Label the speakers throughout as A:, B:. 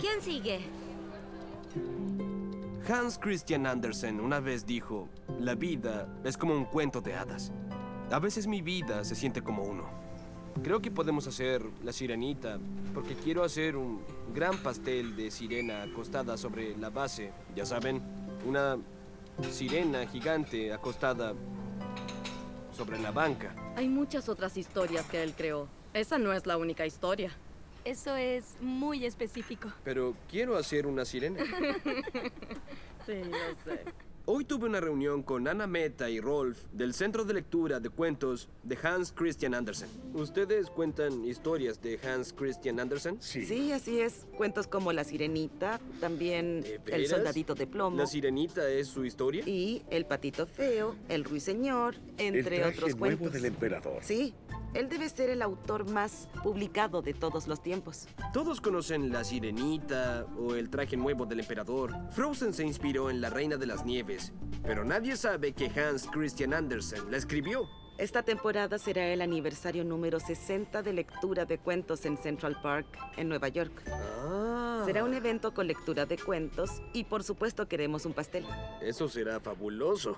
A: ¿Quién sigue?
B: Hans Christian Andersen una vez dijo, la vida es como un cuento de hadas. A veces mi vida se siente como uno. Creo que podemos hacer la sirenita, porque quiero hacer un gran pastel de sirena acostada sobre la base. Ya saben, una sirena gigante acostada sobre la banca.
C: Hay muchas otras historias que él creó. Esa no es la única historia.
A: Eso es muy específico.
B: Pero quiero hacer una sirena.
C: Sí, lo sé.
B: Hoy tuve una reunión con Ana Meta y Rolf del Centro de Lectura de Cuentos de Hans Christian Andersen. ¿Ustedes cuentan historias de Hans Christian Andersen?
D: Sí.
E: Sí, así es. Cuentos como La Sirenita, también
B: ¿De
E: El? Soldadito de Plomo
B: ¿La sirenita es su historia?
E: y El Patito Feo, El Ruiseñor, entre
D: el traje
E: otros
D: nuevo
E: cuentos.
D: del emperador.
E: Sí, él debe ser el autor más publicado de todos los tiempos.
B: Todos conocen La Sirenita o El traje nuevo del emperador. Frozen se inspiró en La Reina de las Nieves, pero nadie sabe que Hans Christian Andersen la escribió.
E: Esta temporada será el aniversario número 60 de lectura de cuentos en Central Park, en Nueva York.
B: Ah.
E: Será un evento con lectura de cuentos y por supuesto queremos un pastel.
B: Eso será fabuloso.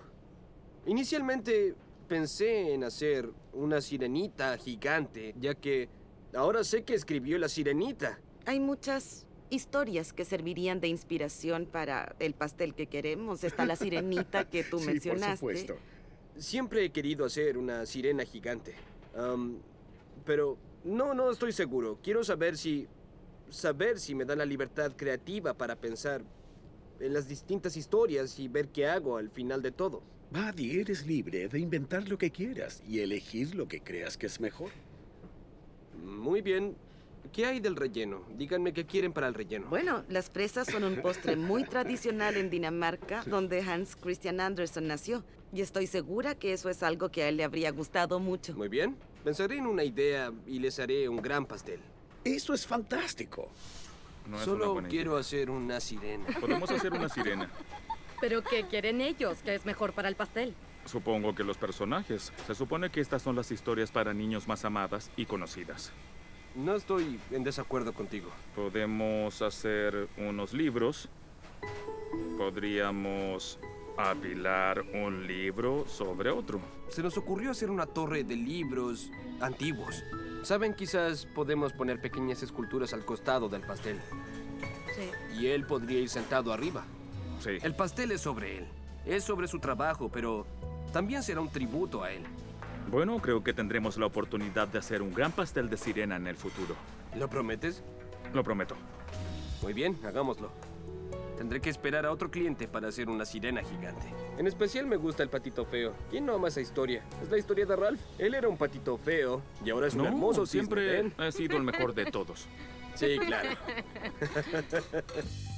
B: Inicialmente pensé en hacer una sirenita gigante, ya que ahora sé que escribió La Sirenita.
E: Hay muchas historias que servirían de inspiración para el pastel que queremos. Está la sirenita que tú
D: sí,
E: mencionaste.
D: por supuesto.
B: Siempre he querido hacer una sirena gigante. Pero no, no estoy seguro. Quiero saber si... Saber si me dan la libertad creativa para pensar en las distintas historias y ver qué hago al final de todo.
D: Buddy, eres libre de inventar lo que quieras y elegir lo que creas que es mejor.
B: Muy bien. ¿Qué hay del relleno? Díganme qué quieren para el relleno.
E: Bueno, las fresas son un postre muy tradicional en Dinamarca, donde Hans Christian Andersen nació. Y estoy segura que eso es algo que a él le habría gustado mucho.
B: Muy bien. Pensaré en una idea y les haré un gran pastel.
D: Eso es fantástico.
F: No es
B: Solo quiero hacer una sirena.
F: Podemos hacer una sirena.
C: Pero ¿qué quieren ellos? ¿Qué es mejor para el pastel?
F: Supongo que los personajes. Se supone que estas son las historias para niños más amadas y conocidas.
B: No estoy en desacuerdo contigo.
F: Podemos hacer unos libros. Podríamos apilar un libro sobre otro.
B: Se nos ocurrió hacer una torre de libros antiguos. Saben, quizás podemos poner pequeñas esculturas al costado del pastel.
A: Sí.
B: Y él podría ir sentado arriba.
F: Sí.
B: El pastel es sobre él. Es sobre su trabajo, pero también será un tributo a él.
F: Bueno, creo que tendremos la oportunidad de hacer un gran pastel de sirena en el futuro.
B: ¿Lo prometes?
F: Lo prometo.
B: Muy bien, hagámoslo. Tendré que esperar a otro cliente para hacer una sirena gigante. En especial me gusta el patito feo. ¿Quién no ama esa historia? Es la historia de Ralph. Él era un patito feo y ahora es un
F: No,
B: hermoso cisne,
F: siempre he sido el mejor de todos.
B: Sí, claro.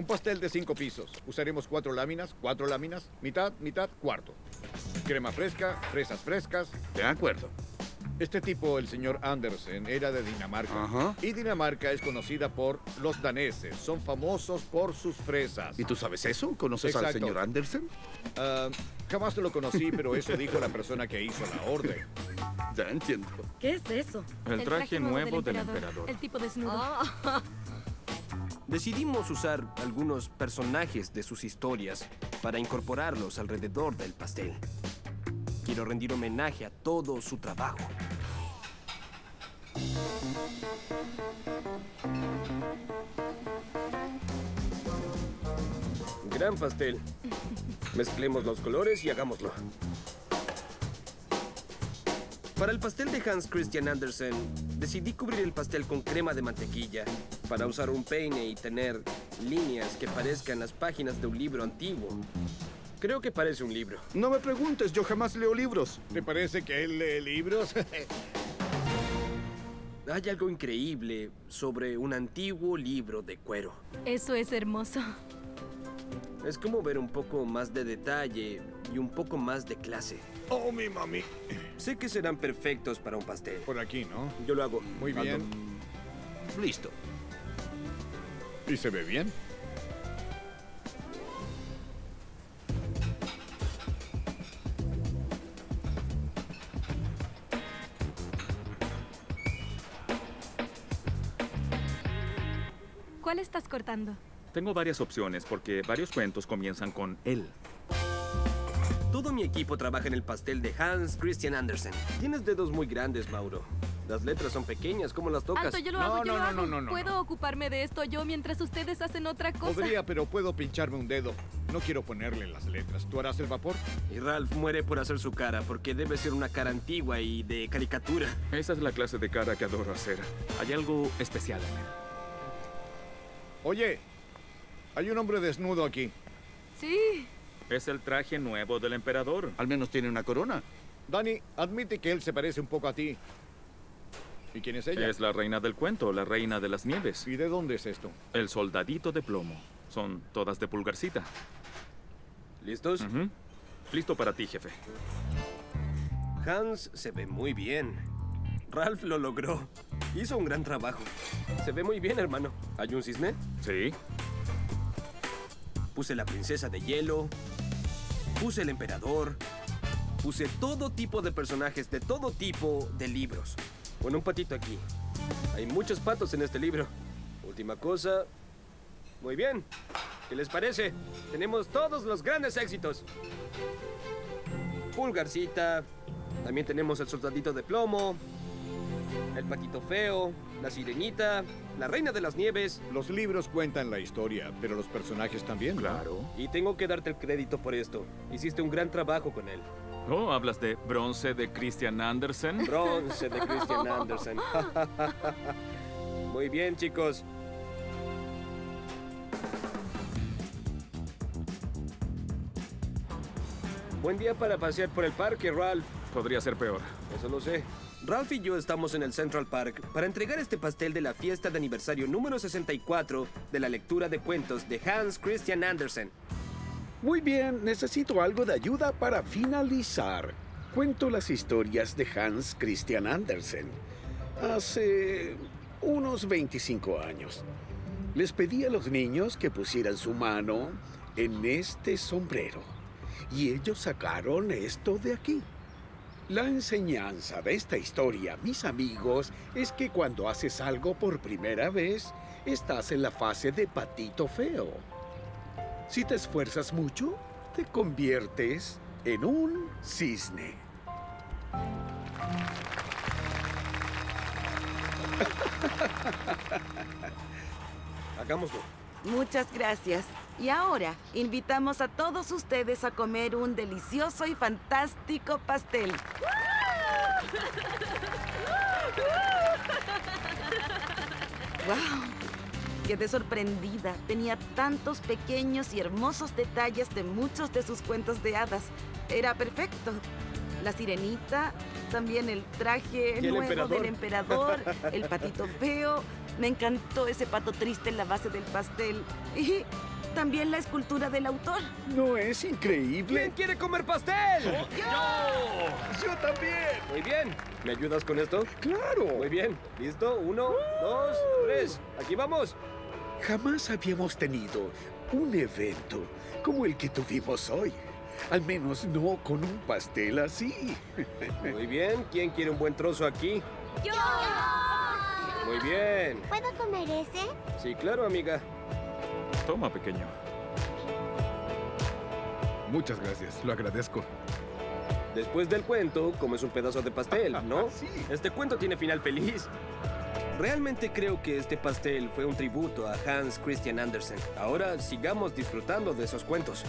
G: Un pastel de cinco pisos. Usaremos cuatro láminas, cuatro láminas, mitad, mitad, cuarto. Crema fresca, fresas frescas.
D: De acuerdo.
G: Este tipo, el señor Andersen, era de Dinamarca.
D: Ajá.
G: Y Dinamarca es conocida por los daneses. Son famosos por sus fresas.
D: ¿Y tú sabes eso? ¿Conoces al señor Andersen?
G: Ah, jamás lo conocí, pero eso dijo la persona que hizo la orden.
D: Ya entiendo.
C: ¿Qué es eso?
F: El traje nuevo del emperador.
A: El tipo desnudo.
C: Ah,
B: Decidimos usar algunos personajes de sus historias para incorporarlos alrededor del pastel. Quiero rendir homenaje a todo su trabajo. Gran pastel. Mezclemos los colores y hagámoslo. Para el pastel de Hans Christian Andersen, decidí cubrir el pastel con crema de mantequilla para usar un peine y tener líneas que parezcan las páginas de un libro antiguo. Creo que parece un libro.
D: No me preguntes, yo jamás leo libros.
G: ¿Te parece que él lee libros?
B: Hay algo increíble sobre un antiguo libro de cuero.
A: Eso es hermoso.
B: Es como ver un poco más de detalle y un poco más de clase.
G: oh, mi mami.
B: Sé que serán perfectos para un pastel.
G: Por aquí, ¿no?
B: Yo lo hago.
G: Muy bien.
D: Listo.
G: Y se ve bien.
A: ¿Cuál estás cortando?
F: Tengo varias opciones porque varios cuentos comienzan con él.
B: Todo mi equipo trabaja en el pastel de Hans Christian Andersen. Tienes dedos muy grandes, Mauro. Las letras son pequeñas, ¿cómo las tocas?
A: Alto, yo lo
G: No,
A: hago, yo
G: no,
A: lo
G: no,
A: hago.
G: no, no,
A: Puedo
G: no.
A: ocuparme de esto yo mientras ustedes hacen otra cosa.
G: Podría, pero puedo pincharme un dedo. No quiero ponerle las letras. ¿Tú harás el vapor?
B: Y Ralph muere por hacer su cara, porque debe ser una cara antigua y de caricatura.
F: Esa es la clase de cara que adoro hacer. Hay algo especial en él.
G: Oye, hay un hombre desnudo aquí.
A: Sí.
F: Es el traje nuevo del emperador.
H: Al menos tiene una corona.
G: Dani, admite que él se parece un poco a ti. ¿Y quién es ella?
F: Es la reina del cuento, la reina de las nieves.
G: ¿Y de dónde es esto?
F: El soldadito de plomo. Son todas de pulgarcita.
B: ¿Listos?
F: Listo para ti, jefe.
B: Hans se ve muy bien. Ralph lo logró. Hizo un gran trabajo. Se ve muy bien, hermano. ¿Hay un cisne?
F: Sí.
B: Puse la princesa de hielo. Puse el emperador. Puse todo tipo de personajes de todo tipo de libros. Con un patito aquí. Hay muchos patos en este libro. Última cosa. Muy bien. ¿Qué les parece? Tenemos todos los grandes éxitos. Pulgarcita. También tenemos el soldadito de plomo. El patito feo. La sirenita. La reina de las nieves.
G: Los libros cuentan la historia, pero los personajes también. ¿no?
F: Claro.
B: Y tengo que darte el crédito por esto. Hiciste un gran trabajo con él.
F: Oh, hablas de bronce de Christian Andersen.
B: Bronce de Christian Andersen. Muy bien, chicos. Buen día para pasear por el parque, Ralph.
F: Podría ser peor.
B: Eso lo sé. Ralph y yo estamos en el Central Park para entregar este pastel de la fiesta de aniversario número 64 de la lectura de cuentos de Hans Christian Andersen.
D: Muy bien, necesito algo de ayuda para finalizar. Cuento las historias de Hans Christian Andersen. Hace unos 25 años. Les pedí a los niños que pusieran su mano en este sombrero. Y ellos sacaron esto de aquí. La enseñanza de esta historia, mis amigos, es que cuando haces algo por primera vez, estás en la fase de patito feo. Si te esfuerzas mucho, te conviertes en un cisne.
B: Hagámoslo.
E: Muchas gracias. Y ahora invitamos a todos ustedes a comer un delicioso y fantástico pastel. ¡Wow! Quedé sorprendida. Tenía tantos pequeños y hermosos detalles de muchos de sus cuentos de hadas. Era perfecto. La sirenita, también el traje
B: el
E: nuevo
B: emperador.
E: del emperador, el patito feo. Me encantó ese pato triste en la base del pastel. Y también la escultura del autor.
D: ¿No es increíble?
B: ¿Quién quiere comer pastel?
D: Yo también.
B: Muy bien. ¿Me ayudas con esto?
D: Claro.
B: Muy bien. ¿Listo? Uno, dos, tres. Aquí vamos.
D: Jamás habíamos tenido un evento como el que tuvimos hoy. Al menos no con un pastel así.
B: Muy bien. ¿Quién quiere un buen trozo aquí?
A: ¡Yo!
B: Muy bien.
I: ¿Puedo comer ese?
B: Sí, claro, amiga.
F: Toma, pequeño.
J: Muchas gracias, lo agradezco.
B: Después del cuento, comes un pedazo de pastel, ¿no?
D: Sí.
B: Este cuento tiene final feliz. Realmente creo que este pastel fue un tributo a Hans Christian Andersen. Ahora sigamos disfrutando de esos cuentos.